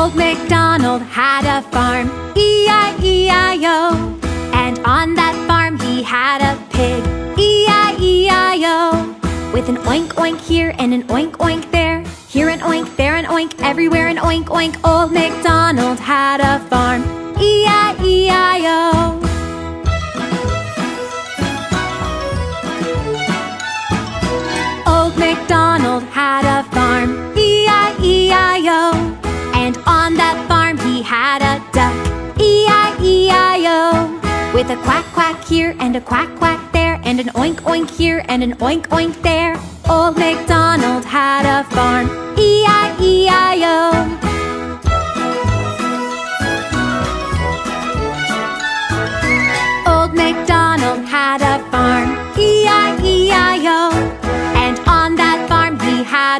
Old MacDonald had a farm, E-I-E-I-O. And on that farm he had a pig, E-I-E-I-O. With an oink oink here and an oink oink there. Here an oink, there an oink, everywhere an oink oink. Old MacDonald had a farm, E-I-E-I-O. Old MacDonald had a He had a duck, E-I-E-I-O With a quack quack here and a quack quack there And an oink oink here and an oink oink there. Old MacDonald had a farm, E-I-E-I-O Old MacDonald had a farm, E-I-E-I-O And on that farm he had